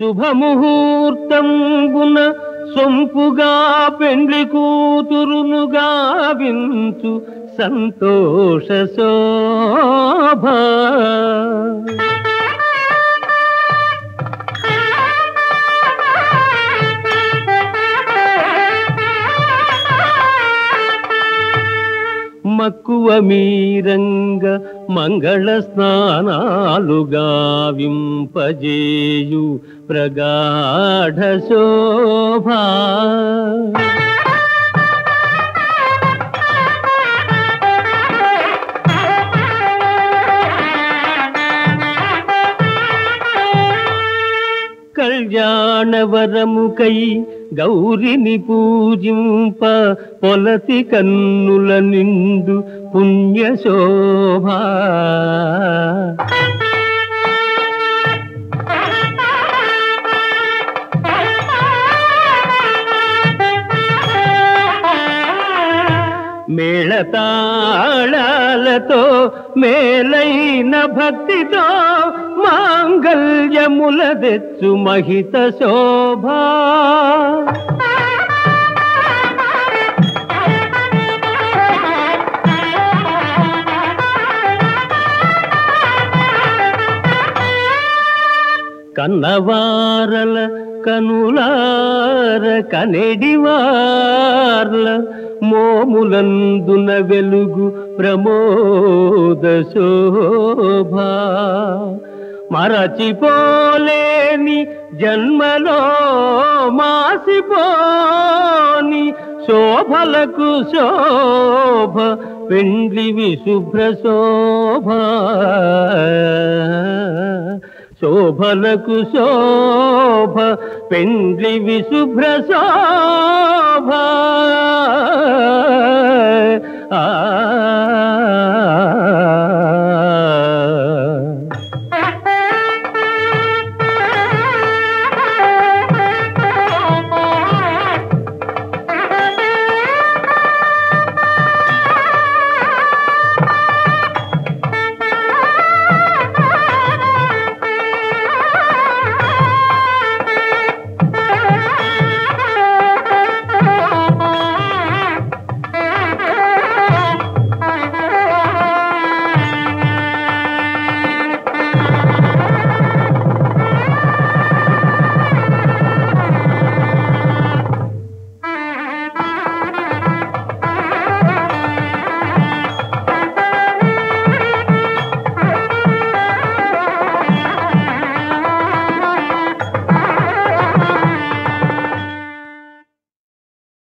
శుభముహూర్తంబున సొంపుగా పెండ్లి కూతురునుగా వించు సంతోష శోభ. మక్కువ మీరంగ మంగళ స్నానాలుగా వింపజేయు ప్రగాఢ శోభ కళ్యాణవరముకై గౌరిని పూజింప పొలతి కన్నుల నిండు పుణ్యశోభ. మేళతాళాలతో మేలైన భక్తితో మాంగళ్యముల తెచ్చు మహిత శోభ. కన్నవారల కనులార కనెడివార్ల మోములందున వెలుగు ప్రమోద శోభా. మరచిపోలేని జన్మలో మాసిపోని శోభలకు శోభ పెండ్లి విశుభ్ర శోభ. శోభలకు శోభ పెండ్లి విశుభ్ర శోభ. ఆ